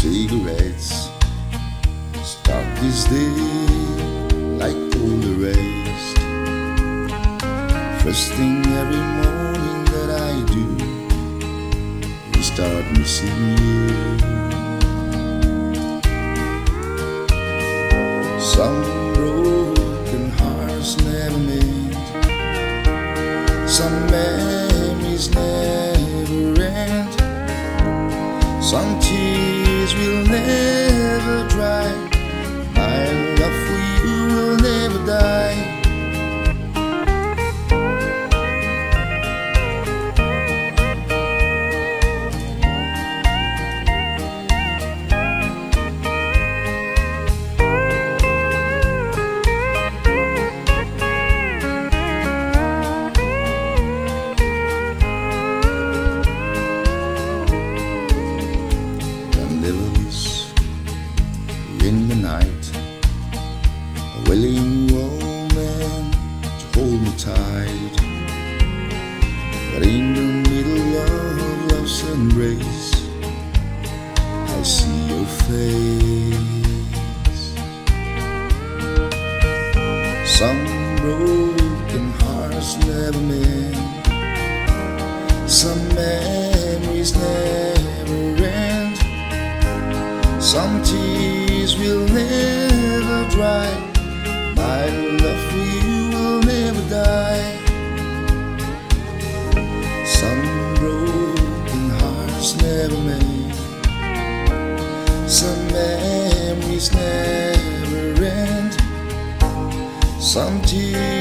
cigarettes Start this day like all the rest. First thing every morning that I do Is start missing you Some broken hearts never made. Some memories never end. Some tears will never tight. But in the middle of love's embrace, I see your face. Some broken hearts never mend. Some memories never made. Some memories never end. Some tears